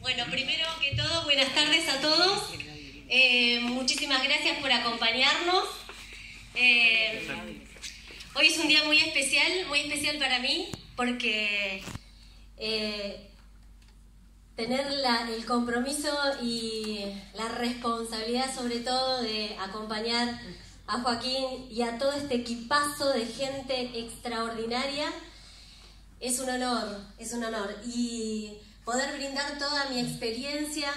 Bueno, primero que todo, buenas tardes a todos. Eh, muchísimas gracias por acompañarnos. Eh, hoy es un día muy especial, muy especial para mí, porque eh, tener el compromiso y la responsabilidad sobre todo de acompañar a Joaquín y a todo este equipazo de gente extraordinaria es un honor, es un honor. Y poder brindar toda mi experiencia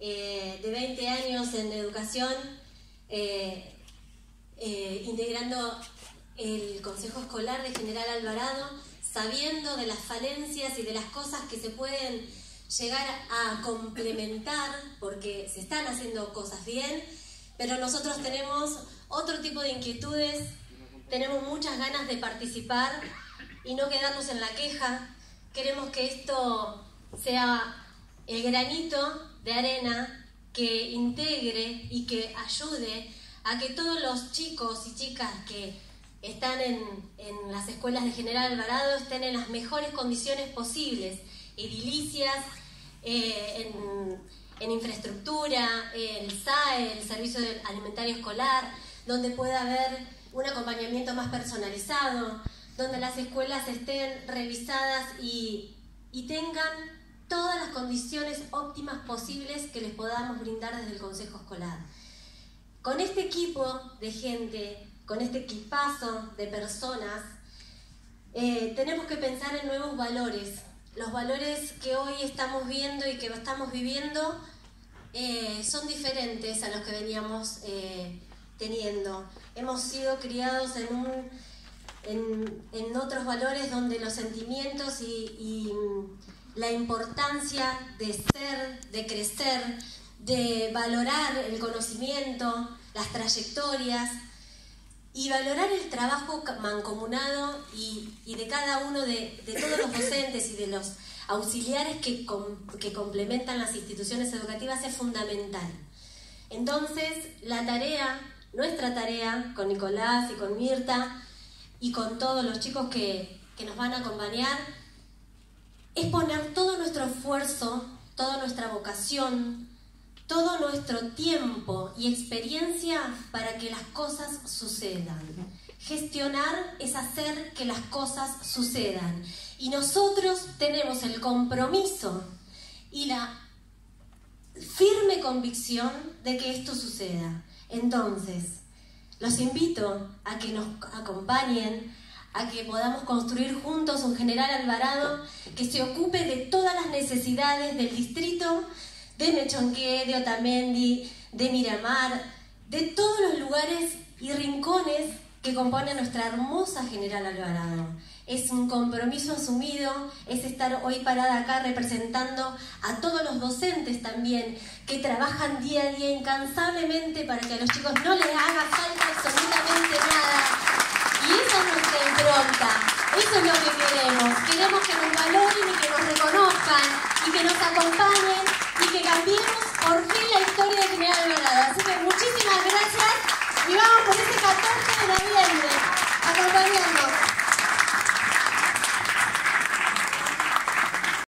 eh, de 20 años en educación, eh, eh, integrando el Consejo Escolar de General Alvarado, sabiendo de las falencias y de las cosas que se pueden llegar a complementar, porque se están haciendo cosas bien, pero nosotros tenemos otro tipo de inquietudes, tenemos muchas ganas de participar y no quedarnos en la queja. Queremos que esto sea el granito de arena que integre y que ayude a que todos los chicos y chicas que están en, las escuelas de General Alvarado estén en las mejores condiciones posibles, edilicias, eh, en, infraestructura, el SAE, el Servicio Alimentario Escolar, donde pueda haber un acompañamiento más personalizado, donde las escuelas estén revisadas y, y tengan todas las condiciones óptimas posibles que les podamos brindar desde el Consejo Escolar. Con este equipo de gente, con este equipazo de personas, eh, tenemos que pensar en nuevos valores. Los valores que hoy estamos viendo y que estamos viviendo eh, son diferentes a los que veníamos eh, teniendo. Hemos sido criados en, otros valores donde los sentimientos y la importancia de ser, de crecer, de valorar el conocimiento, las trayectorias y valorar el trabajo mancomunado y, de cada uno de, todos los docentes y de los auxiliares que, que complementan las instituciones educativas es fundamental. Entonces, la tarea, nuestra tarea con Nicolás y con Mirta y con todos los chicos que, que nos van a acompañar, es poner todo nuestro esfuerzo, toda nuestra vocación, todo nuestro tiempo y experiencia para que las cosas sucedan. Gestionar es hacer que las cosas sucedan. Y nosotros tenemos el compromiso y la firme convicción de que esto suceda. Entonces, los invito a que nos acompañen a que podamos construir juntos un general Alvarado que se ocupe de todas las necesidades del distrito de Mechonqué, de Otamendi, de Miramar, de todos los lugares y rincones que componen nuestra hermosa General Alvarado. Es un compromiso asumido, es estar hoy parada acá representando a todos los docentes también que trabajan día a día incansablemente para que a los chicos no les haga falta absolutamente nada Hello.